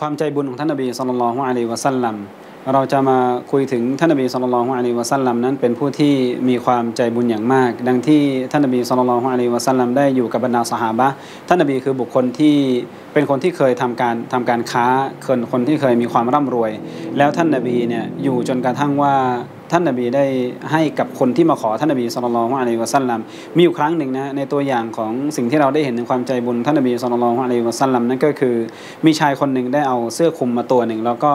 ความใจบุญของท่านนบีสุลต่านละฮ์อะลัยวะสัลลัมเราจะมาคุยถึงท่านนบีสุลต่านละฮ์อะลัยวะสัลลัมนั้นเป็นผู้ที่มีความใจบุญอย่างมาก ดังที่ท่านนบีสุลต่านละฮ์อะลัยวะสัลลัมได้อยู่กับบรรดาสหาบะท่านนบีคือบุคคลที่เป็นคนที่เคยทำการทำการค้าคนคนที่เคยมีความร่ำรวย แล้วท่านนบีเนี่ยอยู่จนกระทั่งว่าท่านนบีได้ให้กับคนที่มาขอท่านนบีสุลต่านละฮ์อะลัยวะสัลลัมมีอยู่ครั้งหนึ่งนะในตัวอย่างของสิ่งที่เราได้เห็นในความใจบุญท่านนบีสุลต่านละฮ์อะลัยวะสัลลัมนั่นก็คือ มีชายคนหนึ่งได้เอาเสื้อคลุมมาตัวหนึ่ง แล้วก็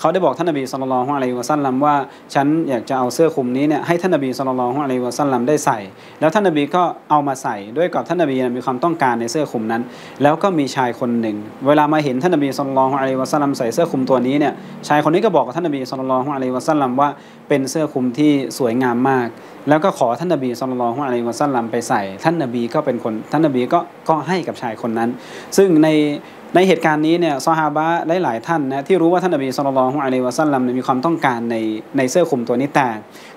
เขาได้บอกท่านนบีสุลต่านละฮ์อะลัยวะสัลลัมว่าฉันอยากจะเอาเสื้อคลุมนี้เนี่ยให้ท่านนบีสุลต่านละฮ์อะลัยวะสัลลัมได้ใส่ แล้วท่านนบีก็เอามาใส่ด้วยกับท่านนบีมีความต้องการในเสื้อคลุมนั้น แล้วก็มีชายคนหนึ่ง เวลามาเห็นท่านนบีสุลต่านละฮ์อะลัยวะสัลลัมใส่เสื้อคลุมตัวนี้เนี่ยชายคนนี้ก็บอกกับท่านนบีสุลต่านละฮ์อะลัยวะสัลลัมว่าเป็นเสื้อคลุมที่สวยงามมาก แล้วก็ขอท่านนบีสุลต่านละฮ์อะลัยวะสัลลัมไปใส่ ท่านนบีก็เป็นคนท่านนบีก็ก็ให้กับชายคนนั้น ซึ่งในในเหตุการณ์นี้เนี่ยซอฮาบะหลายๆท่านนะที่รู้ว่าท่านนบีสุลต่านละฮ์อะลัยวะสัลลัมมีความต้องการในในเสื้อคลุมตัวนี้แต่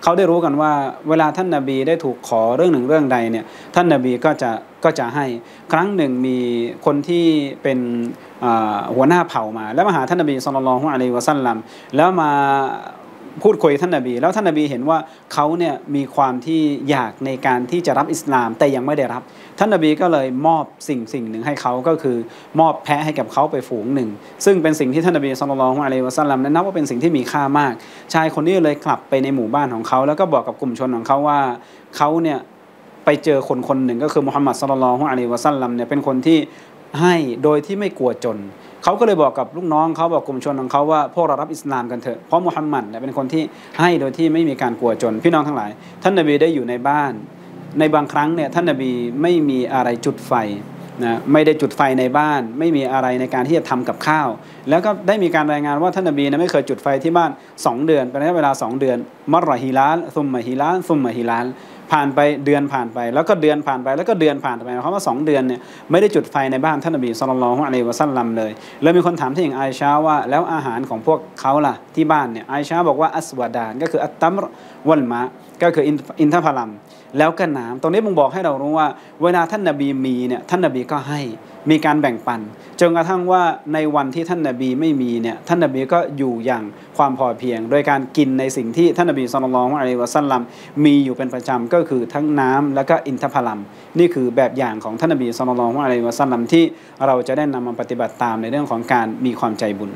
เขาได้รู้กันว่าเวลาท่านนบีได้ถูกขอเรื่องหนึ่งเรื่องใดเนี่ยท่านนบีก็จะก็จะให้ครั้งหนึ่งมีคนที่เป็นหัวหน้าเผ่ามา แล้วมาหาท่านนบีสุลต่านละฮ์อะลัยวะสัลลัมแล้วมา พูดคุยท่านนบี แล้วท่านนบีเห็นว่าเขาเนี่ยมีความที่อยากในการที่จะรับอิสลามแต่ยังไม่ได้รับ ท่านนบีก็เลยมอบสิ่งสิ่งหนึ่งให้เขาก็คือมอบแพะให้กับเขาไปฝูงหนึ่ง ซึ่งเป็นสิ่งที่ท่านนบีสุลต่านอะลัยวะสัลลัมนั้นนับว่าเป็นสิ่งที่มีค่ามาก ชายคนนี้เลยกลับไปในหมู่บ้านของเขา แล้วก็บอกกับกลุ่มชนของเขาว่าเขาเนี่ยไปเจอคนคนหนึ่งก็คือมุฮัมมัดสุลลัลฮุอะลัยวะสัลลัมเนี่ยเป็นคนที่ ให้โดยที่ไม่กลัวจน เขาก็เลยบอกกับลูกน้องเขาบอกกลุ่มชนของเขาว่าพวกเรารับอิสลามกันเถอะเพราะมุฮัมมัดเป็นคนที่ให้โดยที่ไม่มีการกลัวจน พี่น้องทั้งหลาย ท่านนบีได้อยู่ในบ้าน ในบางครั้งเนี่ยท่านนบีไม่มีอะไรจุดไฟนะไม่ได้จุดไฟในบ้าน ไม่มีอะไรในการที่จะทำกับข้าว แล้วก็ได้มีการรายงานว่าท่านนบีนะไม่เคยจุดไฟที่บ้าน 2 เดือนเป็นระยะเวลา 2 เดือน มัรฮิลาลซุมมะฮิลาลซุมมะฮิลาล ผ่านไปเดือนผ่านไป แล้วก็เดือนผ่านไปแล้วก็เดือนผ่านไปเพราะว่าสองเดือนเนี่ยไม่ได้จุดไฟในบ้านท่านนบีสุลต่านอะลัยวะซัลลัมเลย แล้วมีคนถามที่อย่างไอชาว่าแล้วอาหารของพวกเขาล่ะที่บ้านเนี่ยไอชาบอกว่าอัสวาดานก็คืออัตตัมวัลมะก็คืออินทผลัมแล้วก็น้ำตรงนี้มึงบอกให้เรารู้ว่า เวลาท่านนบีมีเนี่ยท่านนบีก็ให้ มีการแบ่งปันจนกระทั่งว่าในวันที่ท่านนบีไม่มีเนี่ยท่านนบีก็อยู่อย่างความพอเพียง โดยการกินในสิ่งที่ท่านนบีสุลต่านอะลัยวะสัลลัมมีอยู่เป็นประจำก็คือทั้งน้ำและก็อินทผลัม นี่คือแบบอย่างของท่านนบีสุลต่านอะลัยวะสัลลัมที่เราจะได้นำมาปฏิบัติตามในเรื่องของการมีความใจบุญ